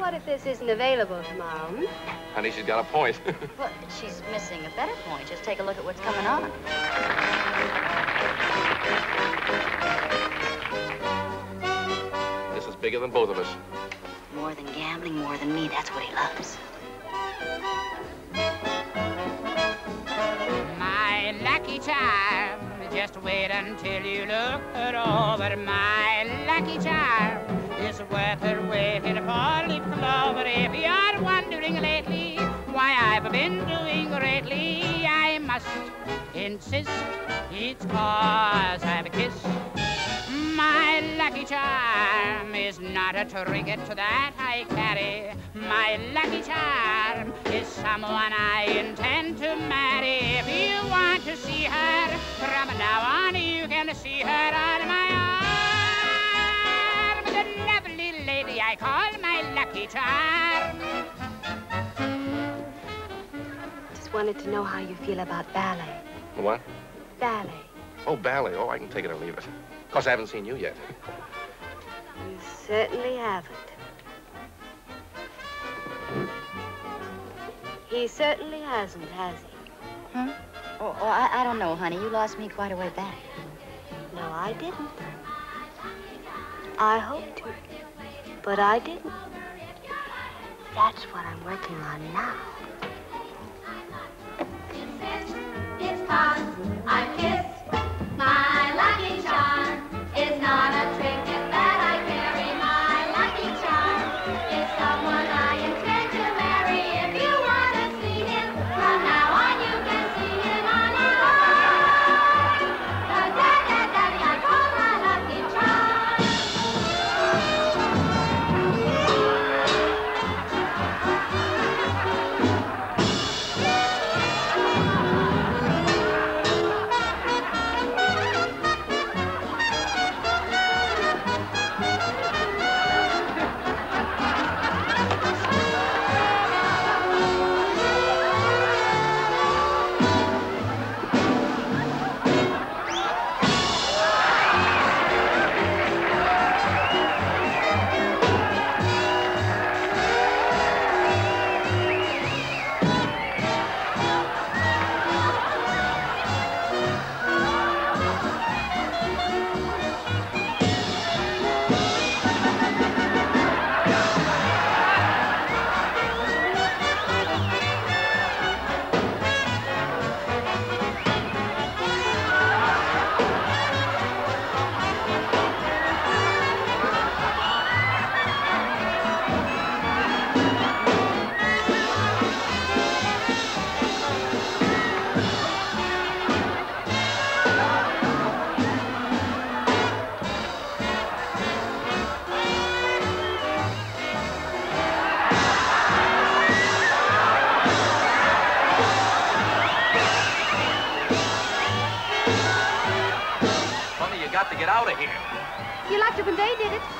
What if this isn't available tomorrow? Hmm? Honey, she's got a point. Well, she's missing a better point. Just take a look at what's coming on. this is bigger than both of us. More than gambling, more than me. That's what he loves. My lucky charm. Just wait until you look it over. My lucky charm is worth her weight in four-leaf clover. If you're wondering lately why I've been doing greatly, I must insist it's cause I've kissed my lucky charm is not a trinket that I carry. My lucky charm is someone I intend to marry. If you want to see her, from now on you can see her on my I call my lucky charm. Just wanted to know how you feel about ballet. What? Ballet. Oh, ballet. Oh, I can take it or leave it. Of course, I haven't seen you yet. You certainly haven't. He certainly hasn't, has he? Huh? Oh, oh I, I don't know, honey. You lost me quite a way back. No, I didn't. I hoped to, but I didn't. That's what I'm working on now. You got to get out of here. You liked it when they did it.